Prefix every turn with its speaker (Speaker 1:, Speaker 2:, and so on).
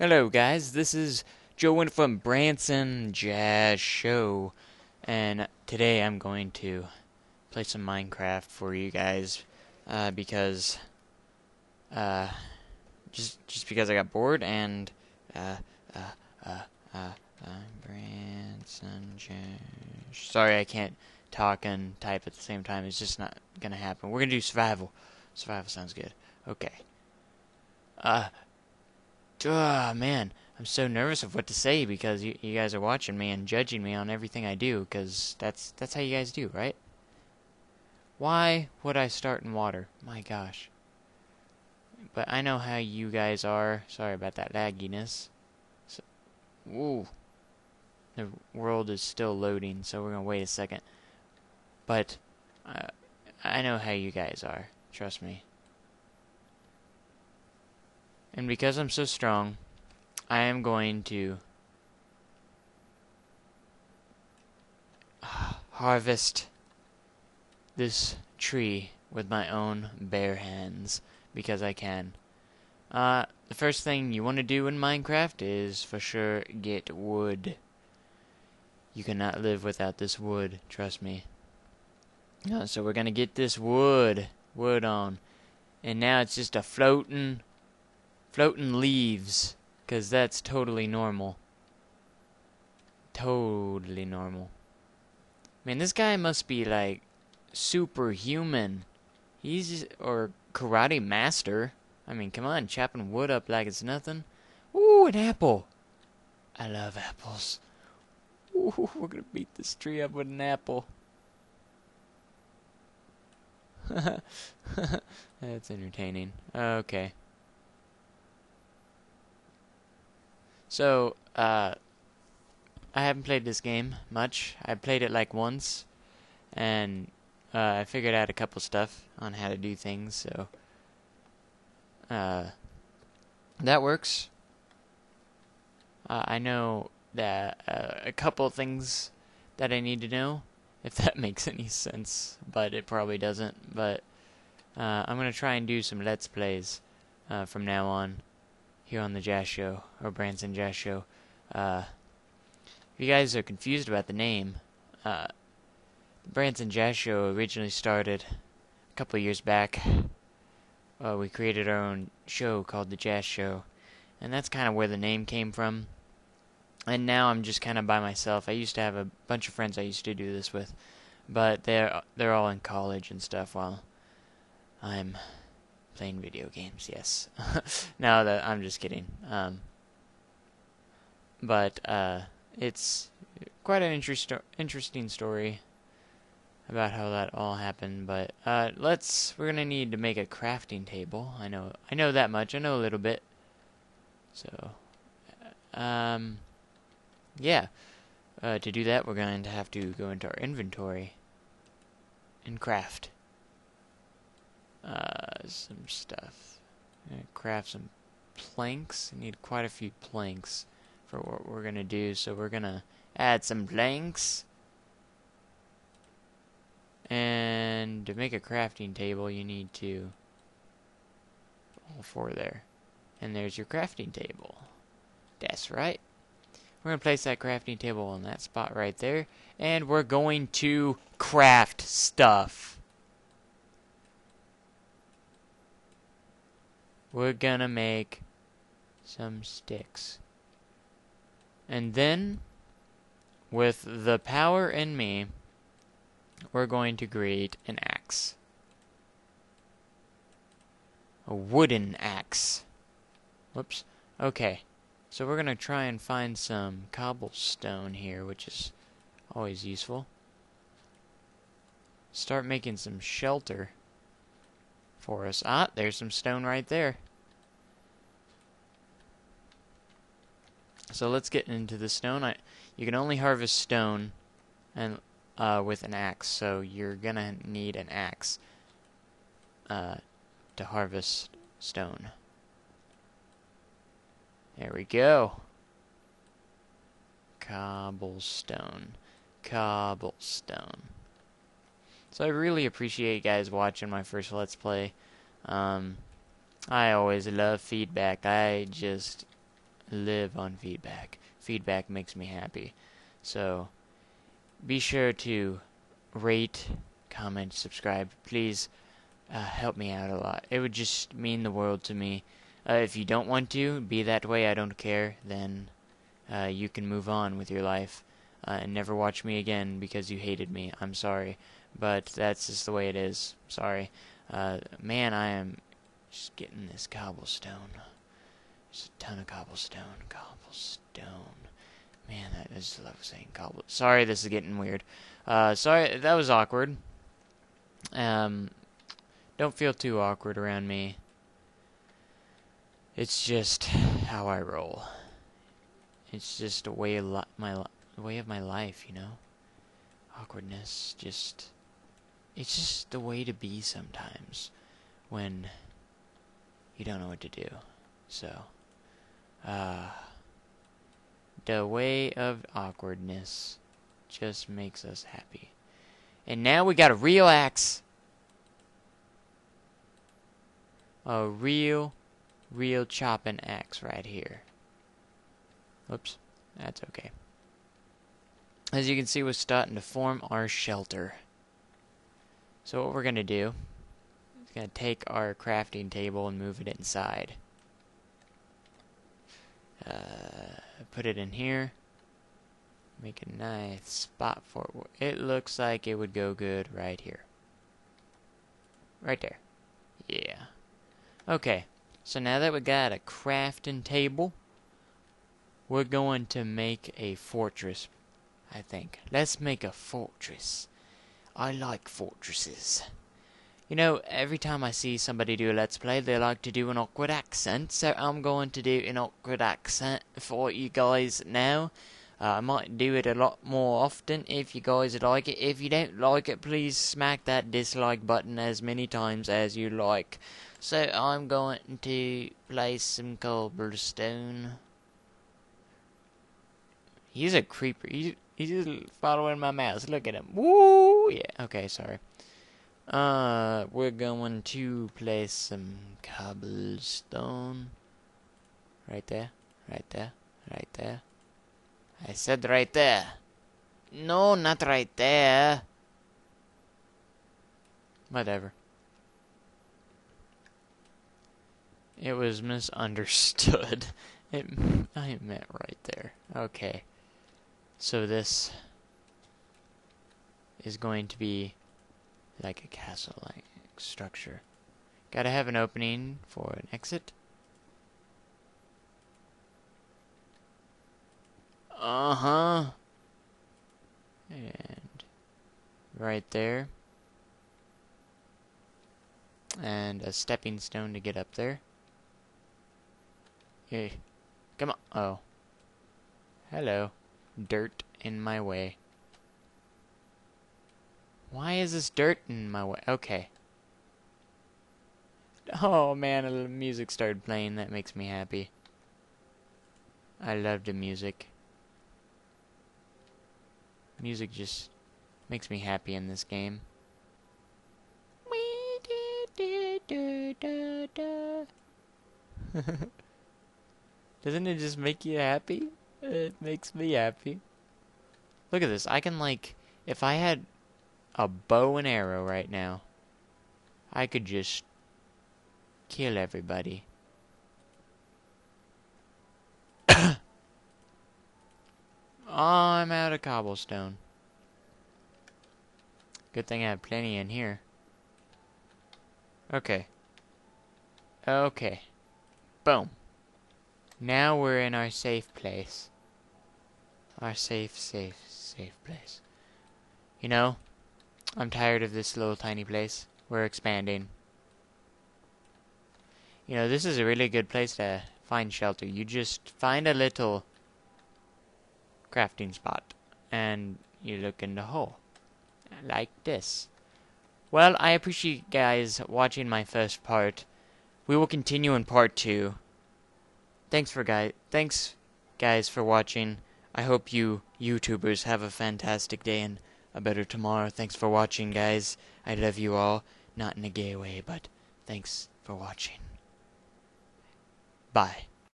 Speaker 1: Hello, guys. This is Joe from Branson Jazz Show, and today I'm going to play some Minecraft for you guys uh, because uh, just just because I got bored and uh, uh, uh, uh, Branson Jazz. Sorry, I can't talk and type at the same time. It's just not gonna happen. We're gonna do survival. Survival sounds good. Okay. Uh, oh man, I'm so nervous of what to say because you, you guys are watching me and judging me on everything I do because that's that's how you guys do, right? Why would I start in water? My gosh. But I know how you guys are. Sorry about that lagginess. So, ooh. The world is still loading, so we're gonna wait a second. But uh, I know how you guys are. Trust me. And because I'm so strong, I am going to harvest this tree with my own bare hands because I can. Uh, the first thing you want to do in Minecraft is for sure get wood. You cannot live without this wood, trust me. Uh, so we're gonna get this wood, wood on, and now it's just a floating floating leaves, because that's totally normal. Totally normal. Man, this guy must be like superhuman. He's or karate master. I mean, come on, chopping wood up like it's nothing. Ooh, an apple. I love apples. Ooh, we're gonna beat this tree up with an apple. That's entertaining. Okay. So, uh, I haven't played this game much. I played it like once, and uh, I figured out a couple stuff on how to do things. So, uh, that works. Uh, I know that uh, a couple things that I need to know, if that makes any sense, but it probably doesn't. But uh, I'm gonna try and do some let's plays uh, from now on here on the Jazz Show or Branson Jazz Show. Uh, if you guys are confused about the name, uh, the Branson Jazz Show originally started a couple years back. Uh, we created our own show called the Jazz Show, and that's kind of where the name came from. And now I'm just kind of by myself. I used to have a bunch of friends I used to do this with, but they're they're all in college and stuff. While I'm playing video games. Yes. now that I'm just kidding. Um, but uh, it's quite an interest interesting story about how that all happened. But uh, let's we're gonna need to make a crafting table. I know I know that much. I know a little bit. So, um, yeah. Uh, to do that, we're going to have to go into our inventory and craft uh, some stuff. craft some planks. I need quite a few planks for what we're gonna do. So we're gonna add some planks. And to make a crafting table, you need to all four there. And there's your crafting table. That's right. We're going to place that crafting table on that spot right there. And we're going to craft stuff. We're gonna make some sticks. And then, with the power in me, we're going to create an axe. A wooden axe. Whoops. Okay. So we're going to try and find some cobblestone here, which is always useful. Start making some shelter for us. Ah, there's some stone right there. So let's get into the stone. I, you can only harvest stone and uh, with an axe, so you're gonna need an axe uh, to harvest stone. There we go. Cobblestone. Cobblestone. So I really appreciate you guys watching my first Let's Play. Um, I always love feedback. I just live on feedback. Feedback makes me happy. So be sure to rate, comment, subscribe. Please uh, help me out a lot. It would just mean the world to me. Uh, if you don't want to be that way, I don't care. Then uh, you can move on with your life uh, and never watch me again because you hated me. I'm sorry, but that's just the way it is. Sorry, uh, man. I am just getting this cobblestone. There's a ton of cobblestone. Cobblestone. Man, I just love saying cobble. Sorry, this is getting weird. Uh, sorry, that was awkward. Um, don't feel too awkward around me. It's just how I roll. It's just a way of li- my li- way of my life, you know. Awkwardness, just it's just the way to be sometimes when you don't know what to do. So, uh, the way of awkwardness just makes us happy. And now we got a real axe. A real, real chopping axe right here. Oops, that's okay. As you can see, we're starting to form our shelter. So what we're going to do is to take our crafting table and move it inside. Uh, put it in here. Make a nice spot for it. It looks like it would go good right here. Right there. Yeah. Okay. So now that we got a crafting table, we're going to make a fortress, I think. Let's make a fortress. I like fortresses. You know, every time I see somebody do a Let's Play, they like to do an awkward accent, so I'm going to do an awkward accent for you guys now. Uh, I might do it a lot more often if you guys like it. If you don't like it, please smack that dislike button as many times as you like. So I'm going to place some cobblestone. He's a creeper. He's, he's just following my mouse. Look at him. Woo! Yeah. Okay, sorry. Uh, we're going to place some cobblestone. Right there. Right there. Right there. I said right there. No, not right there. Whatever. It was misunderstood. It, I meant right there. Okay. So this is going to be like a castle-like structure. Gotta have an opening for an exit. Uh-huh. And right there. And a stepping stone to get up there. Hey, come on. Oh. Hello. Dirt in my way. Why is this dirt in my way? Okay. Oh man, the music started playing. That makes me happy. I love the music. Music just makes me happy in this game. Doesn't it just make you happy? It makes me happy. Look at this. I can, like, if I had a bow and arrow right now, I could just kill everybody. I'm out of cobblestone. Good thing I have plenty in here. Okay. Okay. Boom. Now we're in our safe place. Our safe, safe, safe place. You know, I'm tired of this little tiny place. We're expanding. You know, this is a really good place to find shelter. You just find a little crafting spot and you look in the hole like this. Well, I appreciate guys watching my first part. We will continue in part 2. Thanks for guys thanks guys for watching. I hope you YouTubers have a fantastic day and a better tomorrow. Thanks for watching guys. I love you all, not in a gay way, but thanks for watching. Bye.